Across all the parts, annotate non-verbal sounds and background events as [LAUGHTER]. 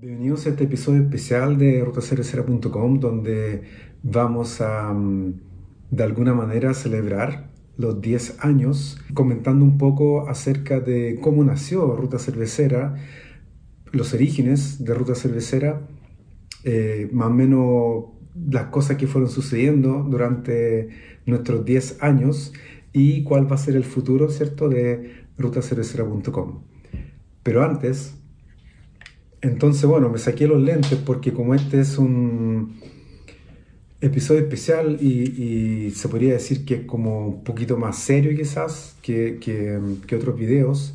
Bienvenidos a este episodio especial de rutacervecera.com donde vamos a mm, de alguna manera celebrar los 10 años comentando un poco acerca de cómo nació Ruta Cervecera, los orígenes de Ruta Cervecera, eh, más o menos las cosas que fueron sucediendo durante nuestros 10 años y cuál va a ser el futuro, ¿cierto?, de rutacervecera.com. Pero antes, entonces, bueno, me saqué los lentes porque como este es un episodio especial y, se podría decir que es como un poquito más serio quizás que, otros videos,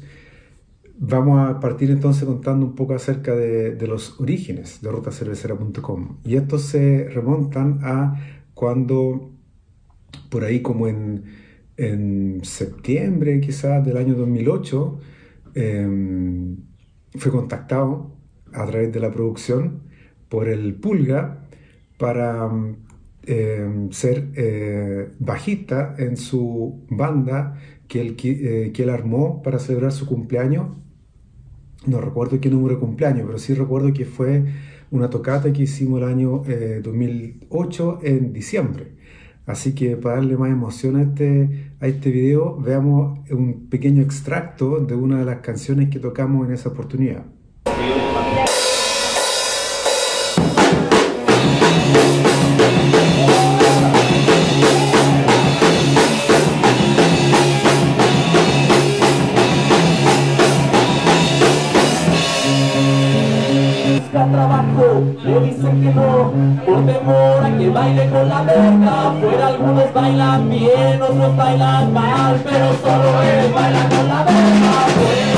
vamos a partir entonces contando un poco acerca de, los orígenes de rutacervecera.com. Y estos se remontan a cuando por ahí como en, septiembre quizás del año 2008, em, fue contactado a través de la producción por el Pulga para eh, ser eh, bajista en su banda que él, eh, que él armó para celebrar su cumpleaños. No recuerdo qué número de cumpleaños, pero sí recuerdo que fue una tocata que hicimos el año 2008 en diciembre. Así que para darle más emoción a este, a este video, veamos un pequeño extracto de una de las canciones que tocamos en esa oportunidad. Le dicen que no, por temor a que baile con la verga. Fuera algunos bailan bien, otros bailan mal, pero solo él baila con la verga.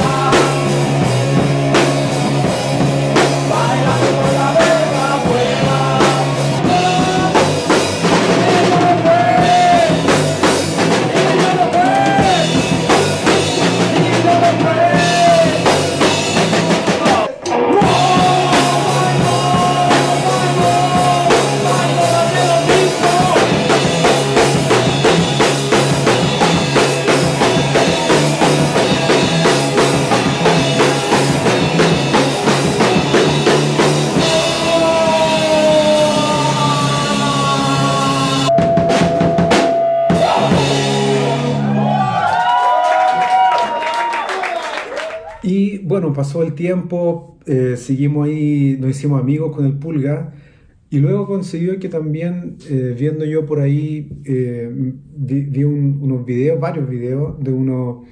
Pasó el tiempo, eh, seguimos ahí, nos hicimos amigos con el Pulga y luego consiguió que también, eh, viendo yo por ahí, eh, vi, unos videos, varios videos de unos,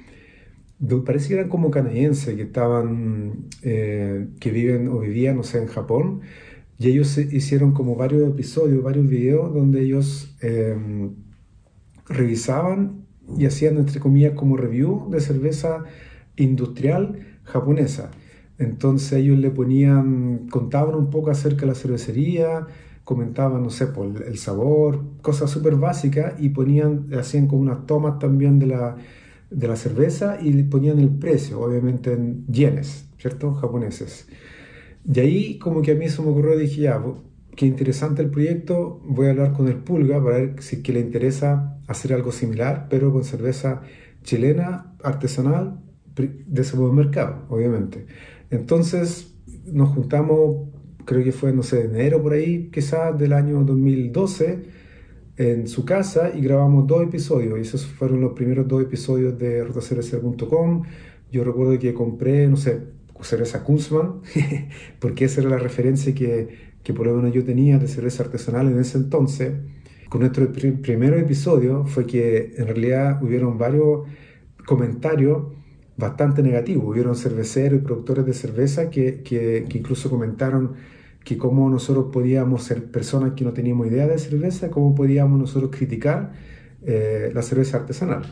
parece que eran como canadienses que estaban, que viven o vivían, no sé, en Japón. Y ellos hicieron como varios episodios, varios videos donde ellos revisaban y hacían, entre comillas, como review de cerveza industrial japonesa. Entonces ellos le ponían, contaban un poco acerca de la cervecería, comentaban, no sé, por el sabor, cosas súper básicas y ponían, hacían como unas tomas también de la, de la cerveza y ponían el precio, obviamente en yenes, ¿cierto? Japoneses. Y ahí como que a mí se me ocurrió, dije, ya, qué interesante el proyecto, voy a hablar con el Pulga para ver si que le interesa hacer algo similar, pero con cerveza chilena, artesanal, de supermercado, obviamente. Entonces nos juntamos, creo que fue, no sé, enero por ahí, quizás del año 2012, en su casa y grabamos dos episodios. Y esos fueron los primeros dos episodios de rotacerveza.com. Yo recuerdo que compré, no sé, cerveza Kunzman, [LAUGHS] porque esa era la referencia que, que por lo menos yo tenía de cerveza artesanal en ese entonces. Con nuestro primer episodio fue que en realidad hubieron varios comentarios bastante negativo. Hubieron cerveceros y productores de cerveza que, que, incluso comentaron que cómo nosotros podíamos ser personas que no teníamos idea de cerveza, cómo podíamos nosotros criticar eh, la cerveza artesanal.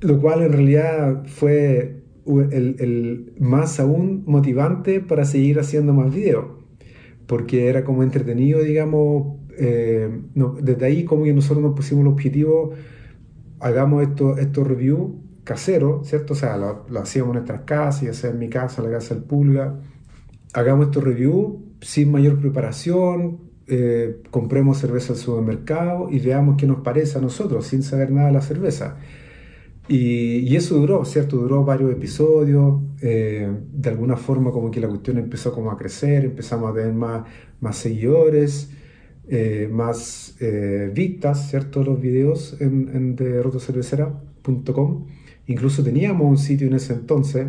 Lo cual en realidad fue el, el, más aún motivante para seguir haciendo más videos, porque era como entretenido, digamos, eh, desde ahí como que nosotros nos pusimos el objetivo, hagamos estos esto reviews casero, ¿cierto? O sea, lo, hacíamos en nuestras casas, ya sea en mi casa, en la casa del Pulga. Hagamos estos review sin mayor preparación, eh, compremos cerveza al supermercado y veamos qué nos parece a nosotros, sin saber nada de la cerveza. Y, eso duró, ¿cierto? Duró varios episodios, eh, de alguna forma como que la cuestión empezó como a crecer, empezamos a tener más, más seguidores, eh, más eh, vistas, ¿cierto? Los videos en, en derrotocervecera.com. Incluso teníamos un sitio en ese entonces,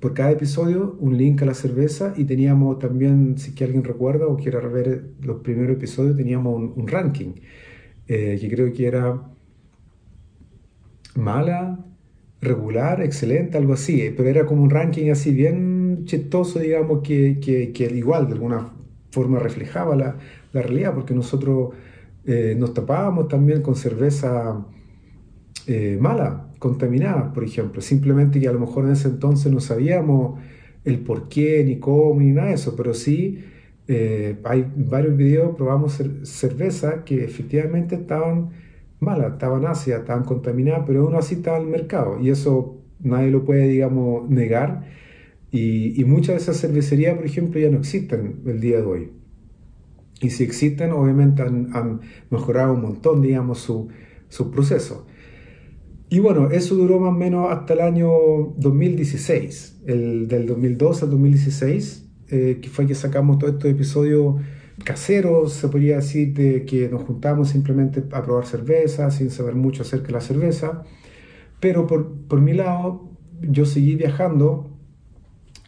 por cada episodio, un link a la cerveza y teníamos también, si que alguien recuerda o quiere ver los primeros episodios, teníamos un, ranking, eh, que creo que era mala, regular, excelente, algo así, pero era como un ranking así bien chistoso, digamos, que, que, que igual de alguna forma reflejaba la, la realidad, porque nosotros eh, nos tapábamos también con cerveza eh, mala, contaminada, por ejemplo, simplemente que a lo mejor en ese entonces no sabíamos el por qué, ni cómo, ni nada de eso, pero sí eh, hay varios videos, probamos cerveza que efectivamente estaban malas, estaban ácidas, estaban contaminadas, pero aún así estaba en el mercado y eso nadie lo puede, digamos, negar. Y, y muchas de esas cervecerías, por ejemplo, ya no existen el día de hoy. Y si existen, obviamente han, mejorado un montón, digamos, su, su, proceso. Y bueno, eso duró más o menos hasta el año 2016, el, del 2002 al 2016, eh, que fue que sacamos todos estos episodios caseros, se podría decir, de que nos juntamos simplemente a probar cerveza, sin saber mucho acerca de la cerveza. Pero por, por mi lado, yo seguí viajando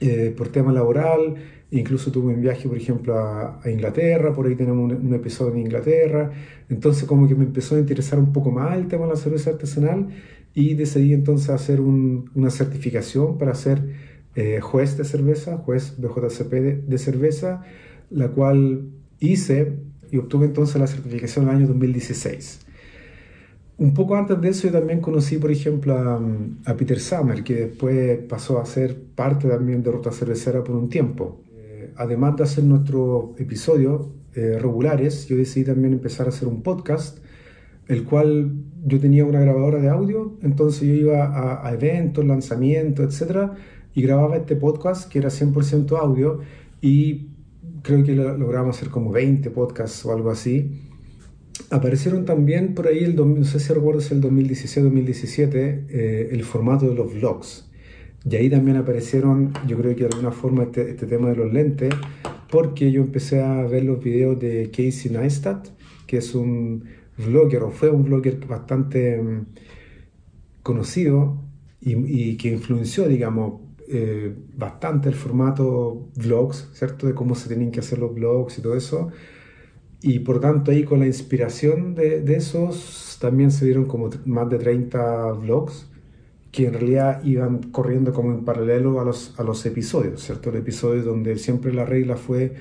eh, por tema laboral, Incluso tuve un viaje, por ejemplo, a, Inglaterra, por ahí tenemos un, episodio en Inglaterra. Entonces como que me empezó a interesar un poco más el tema de la cerveza artesanal y decidí entonces hacer una certificación para ser eh, juez de cerveza, juez BJCP de, de cerveza, la cual hice y obtuve entonces la certificación en el año 2016. Un poco antes de eso yo también conocí, por ejemplo, a, Peter Summer, que después pasó a ser parte también de Ruta Cervecera por un tiempo además de hacer nuestros episodios eh, regulares, yo decidí también empezar a hacer un podcast, el cual yo tenía una grabadora de audio, entonces yo iba a, eventos, lanzamientos, etc. Y grababa este podcast que era 100% audio y creo que logramos hacer como 20 podcasts o algo así. Aparecieron también por ahí, el, no sé si recuerdo si el 2016-2017, eh, el formato de los vlogs. Y ahí también aparecieron, yo creo que de alguna forma, este, este, tema de los lentes, porque yo empecé a ver los videos de Casey Neistat, que es un vlogger, o fue un vlogger bastante mm, conocido y, que influenció, digamos, eh, bastante el formato vlogs, ¿cierto? De cómo se tenían que hacer los vlogs y todo eso. Y por tanto ahí con la inspiración de, esos también se dieron como más de 30 vlogs que en realidad iban corriendo como en paralelo a los, a los episodios, ¿cierto? El episodio donde siempre la regla fue,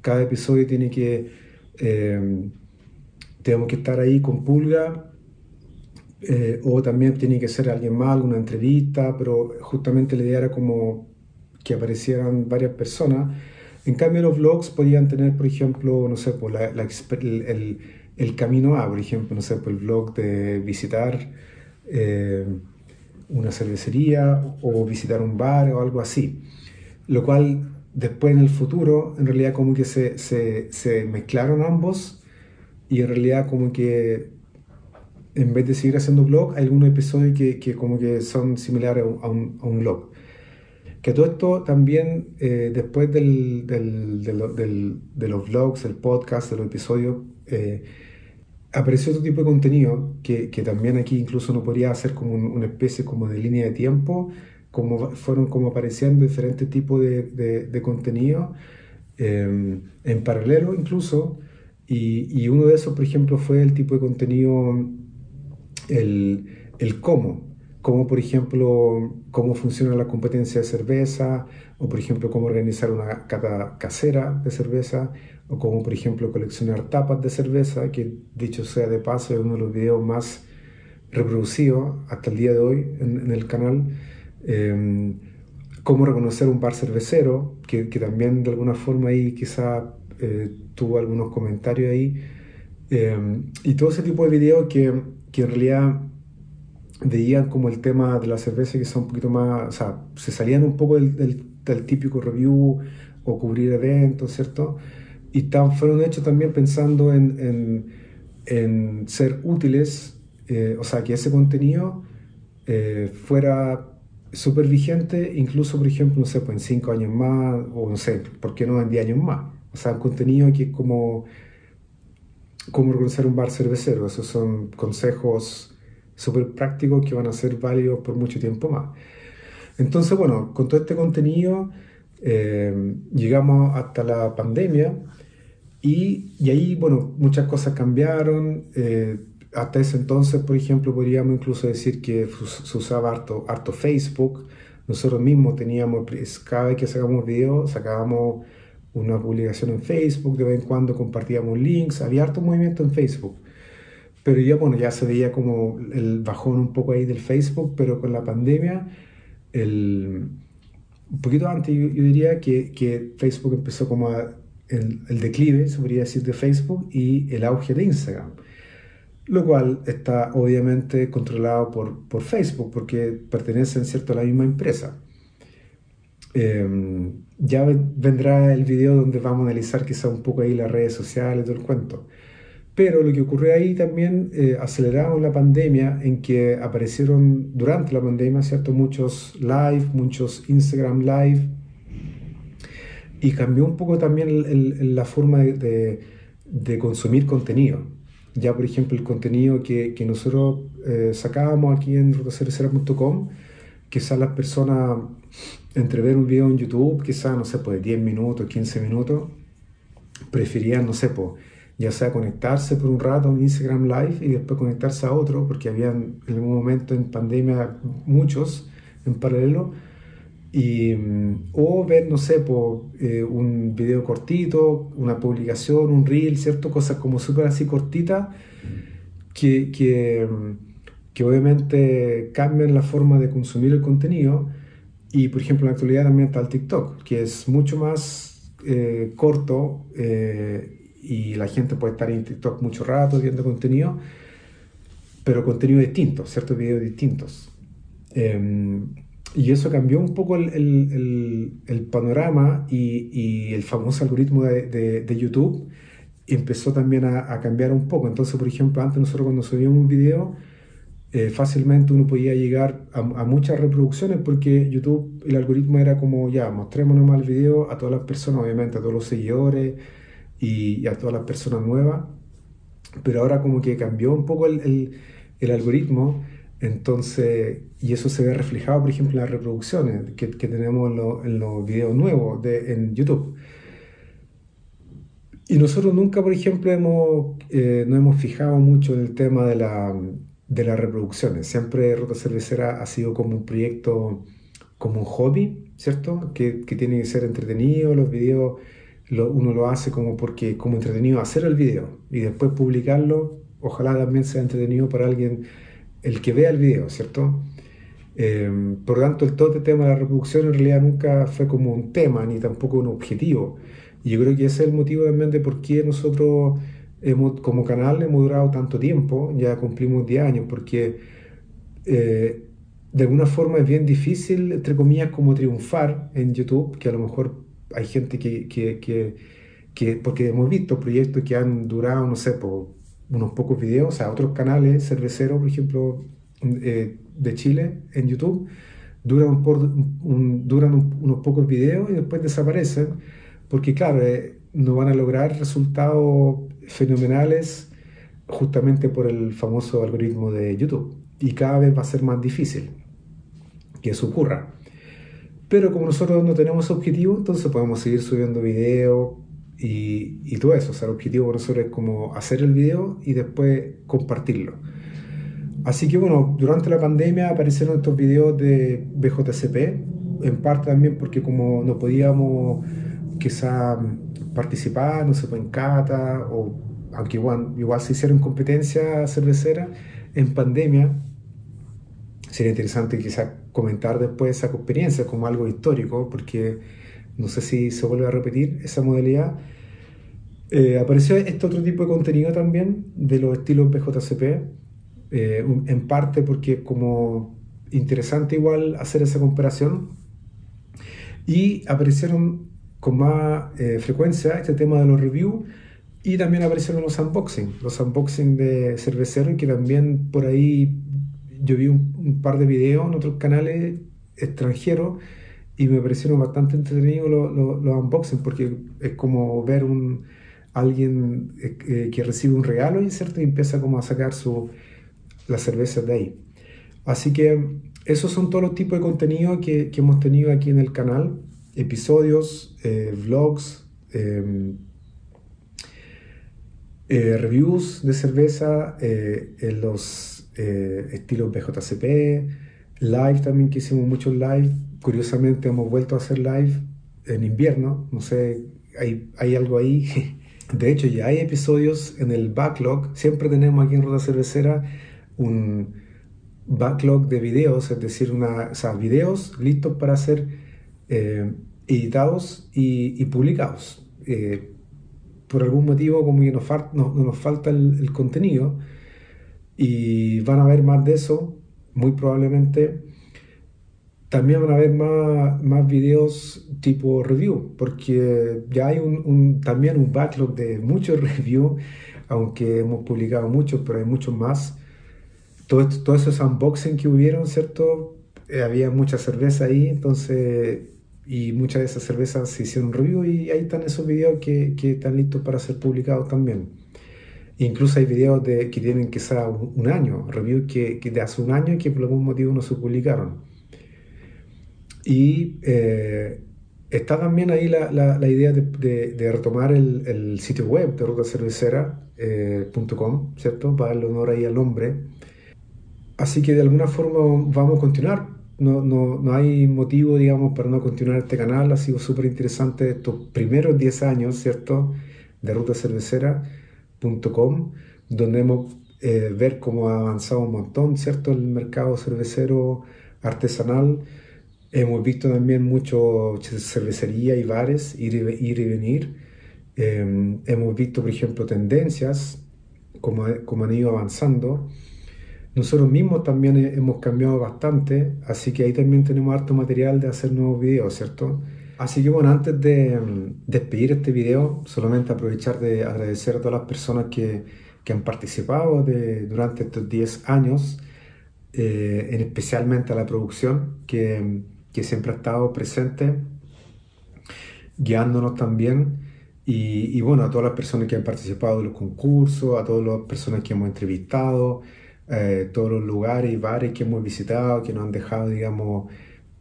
cada episodio tiene que, eh, tenemos que estar ahí con pulga, eh, o también tiene que ser alguien más, alguna entrevista, pero justamente la idea era como que aparecieran varias personas. En cambio, los vlogs podían tener, por ejemplo, no sé, pues la, el, el, camino A, por ejemplo, no sé, pues el vlog de visitar. Eh, una cervecería o visitar un bar o algo así. Lo cual después en el futuro, en realidad como que se, se, se mezclaron ambos y en realidad como que en vez de seguir haciendo blog, hay algunos episodios que, que como que son similares a un, a un, blog. Que todo esto también, eh, después del, del, del, de los vlogs, el podcast, de los episodios, eh, apareció otro tipo de contenido que, que también aquí incluso no podría hacer como una especie como de línea de tiempo, como fueron como apareciendo diferentes tipos de, de, contenido em, en paralelo incluso, y, y, uno de esos, por ejemplo, fue el tipo de contenido, el, el cómo, como por ejemplo cómo funciona la competencia de cerveza, o por ejemplo cómo organizar una cata casera de cerveza, o como por ejemplo coleccionar tapas de cerveza, que dicho sea de paso es uno de los videos más reproducidos hasta el día de hoy en, el canal. Em, cómo reconocer un bar cervecero, que, que, también de alguna forma ahí quizá eh, tuvo algunos comentarios ahí. Em, y todo ese tipo de videos que, que en realidad veían como el tema de la cerveza que son un poquito más, o sea, se salían un poco del, del, del típico review o cubrir eventos, ¿cierto? y fueron hechos también pensando en, en, ser útiles, eh, o sea, que ese contenido eh, fuera súper vigente, incluso, por ejemplo, no sé, pues en cinco años más, o no sé, ¿por qué no en diez años más? O sea, un contenido que es como, como organizar un bar cervecero. Esos son consejos súper prácticos que van a ser válidos por mucho tiempo más. Entonces, bueno, con todo este contenido eh, llegamos hasta la pandemia y, y, ahí, bueno, muchas cosas cambiaron. Eh, hasta ese entonces, por ejemplo, podríamos incluso decir que se usaba harto, harto Facebook. Nosotros mismos teníamos, cada vez que sacábamos videos, sacábamos una publicación en Facebook, de vez en cuando compartíamos links, había harto movimiento en Facebook. Pero ya, bueno, ya se veía como el bajón un poco ahí del Facebook, pero con la pandemia, el, un poquito antes yo, diría que, que, Facebook empezó como el, el, declive, se podría decir, de Facebook y el auge de Instagram. Lo cual está obviamente controlado por, por Facebook porque pertenecen ¿cierto? a la misma empresa. Eh, ya vendrá el video donde vamos a analizar quizá un poco ahí las redes sociales, todo el cuento. Pero lo que ocurrió ahí también eh, aceleramos la pandemia en que aparecieron durante la pandemia, ¿cierto? Muchos live, muchos Instagram live. Y cambió un poco también la forma de, de, consumir contenido. Ya, por ejemplo, el contenido que, que nosotros eh, sacábamos aquí en rotacervecera.com, quizás las personas entre ver un video en YouTube, quizás, no sé, pues 10 minutos, 15 minutos, preferían, no sé, pues ya sea conectarse por un rato en Instagram Live y después conectarse a otro, porque habían en un momento en pandemia muchos en paralelo, y, mm, o ver, no sé, por, eh, un video cortito, una publicación, un reel, ¿cierto? Cosas como súper así cortitas que, que, mm, que obviamente cambian la forma de consumir el contenido y por ejemplo, en la actualidad también está el TikTok, que es mucho más eh, corto eh, y la gente puede estar en TikTok mucho rato viendo contenido, pero contenido distinto, ciertos videos distintos. Em, y eso cambió un poco el, el, el, panorama y, y, el famoso algoritmo de, de, de YouTube empezó también a, a, cambiar un poco. Entonces, por ejemplo, antes nosotros cuando subíamos un video, eh, fácilmente uno podía llegar a, muchas reproducciones porque YouTube, el algoritmo era como, ya, mostrémonos más el video a todas las personas, obviamente a todos los seguidores y, a todas las personas nuevas, pero ahora como que cambió un poco el, el, algoritmo, entonces, y eso se ve reflejado, por ejemplo, en las reproducciones que, que tenemos en, los videos nuevos de, en YouTube. Y nosotros nunca, por ejemplo, hemos, eh, no hemos fijado mucho en el tema de la de las reproducciones. Siempre Ruta Cervecera ha sido como un proyecto, como un hobby, ¿cierto? Que, que tiene que ser entretenido, los videos uno lo hace como porque como entretenido hacer el video y después publicarlo, ojalá también sea entretenido para alguien el que vea el video, ¿cierto? Eh, por lo tanto, el todo este tema de la reproducción en realidad nunca fue como un tema ni tampoco un objetivo. Y yo creo que ese es el motivo también de por qué nosotros como canal hemos durado tanto tiempo, ya cumplimos 10 años, porque eh, de alguna forma es bien difícil, entre comillas, como triunfar en YouTube, que a lo mejor hay gente que, que, que, que porque hemos visto proyectos que han durado, no sé, por unos pocos videos, o sea, otros canales cerveceros, por ejemplo, eh, de Chile en YouTube, duran, por, un, duran unos pocos videos y después desaparecen, porque claro, eh, no van a lograr resultados fenomenales justamente por el famoso algoritmo de YouTube. Y cada vez va a ser más difícil que eso ocurra. Pero como nosotros no tenemos objetivo, entonces podemos seguir subiendo videos y, y, todo eso. O sea, el objetivo para nosotros es como hacer el video y después compartirlo. Así que bueno, durante la pandemia aparecieron estos videos de BJCP, en parte también porque como no podíamos quizá participar, no sé, pues, en cata, o aunque igual, igual se hicieron competencia cervecera en pandemia, sería interesante quizás comentar después esa experiencia como algo histórico, porque no sé si se vuelve a repetir esa modalidad. Eh, apareció este otro tipo de contenido también de los estilos BJCP, eh, en parte porque como interesante igual hacer esa comparación. Y aparecieron con más eh, frecuencia este tema de los reviews y también aparecieron los unboxing, los unboxing de cerveceros que también por ahí yo vi un, par de videos en otros canales extranjeros y me parecieron bastante entretenidos los, los, unboxing porque es como ver un alguien eh, eh, que recibe un regalo y empieza como a sacar su, las cervezas de ahí. Así que esos son todos los tipos de contenido que, que hemos tenido aquí en el canal. Episodios, eh, vlogs, em, reviews de cerveza en los estilos BJCP, live también que hicimos muchos live. Curiosamente hemos vuelto a hacer live en invierno, no sé, hay, hay algo ahí [LAUGHS] De hecho, ya hay episodios en el backlog. Siempre tenemos aquí en Ruta Cervecera un backlog de videos, es decir, una, o sea, videos listos para ser eh, editados y, publicados. Eh, por algún motivo, como que nos, no, nos falta el, contenido, y van a ver más de eso, muy probablemente. También van a haber más, más videos tipo review, porque ya hay un, también un backlog de muchos [LAUGHS] reviews, aunque hemos publicado muchos, pero hay muchos más. Todos todo esos unboxing que hubieron, ¿cierto? Eh, había mucha cerveza ahí, entonces, y muchas de esas cervezas se hicieron review y ahí están esos videos que, que están listos para ser publicados también. Incluso hay videos de, que tienen quizá un, un año, reviews que, de hace un año y que por algún motivo no se publicaron. Y eh, está también ahí la, idea de, de, retomar el, sitio web de rutacervecera.com, eh, ¿cierto? Para darle honor ahí al nombre. Así que de alguna forma vamos a continuar. No, no, no hay motivo, digamos, para no continuar este canal. Ha sido súper interesante estos primeros 10 años, ¿cierto? De rutacervecera.com, donde hemos eh, ver cómo ha avanzado un montón, ¿cierto? El mercado cervecero artesanal Hemos visto también mucho cervecería y bares ir y, ir y venir. Em, hemos visto, por ejemplo, tendencias, como, como han ido avanzando. Nosotros mismos también hemos cambiado bastante, así que ahí también tenemos harto material de hacer nuevos videos, ¿cierto? Así que bueno, antes de em, despedir este video, solamente aprovechar de agradecer a todas las personas que, que han participado de, durante estos 10 años, eh, en especialmente a la producción, que que siempre ha estado presente, guiándonos también. Y, bueno, a todas las personas que han participado de los concursos, a todas las personas que hemos entrevistado, eh, todos los lugares y bares que hemos visitado, que nos han dejado, digamos,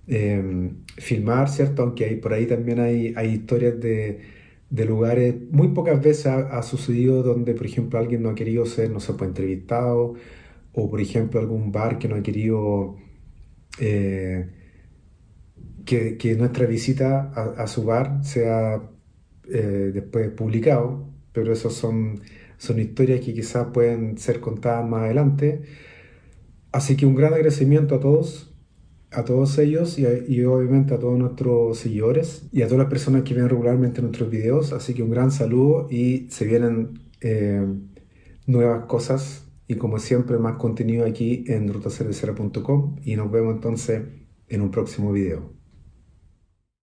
em, filmar, ¿cierto? Aunque hay, por ahí también hay, hay historias de, de lugares, muy pocas veces ha, sucedido donde, por ejemplo, alguien no ha querido ser, no se puede entrevistado, o por ejemplo, algún bar que no ha querido... Eh, que, nuestra visita a, su bar sea eh, después publicado, pero esas son, son historias que quizás pueden ser contadas más adelante. Así que un gran agradecimiento a todos, a todos ellos y, obviamente a todos nuestros seguidores y a todas las personas que ven regularmente nuestros videos. Así que un gran saludo y se vienen eh, nuevas cosas y como siempre más contenido aquí en rutacervecera.com y nos vemos entonces en un próximo video.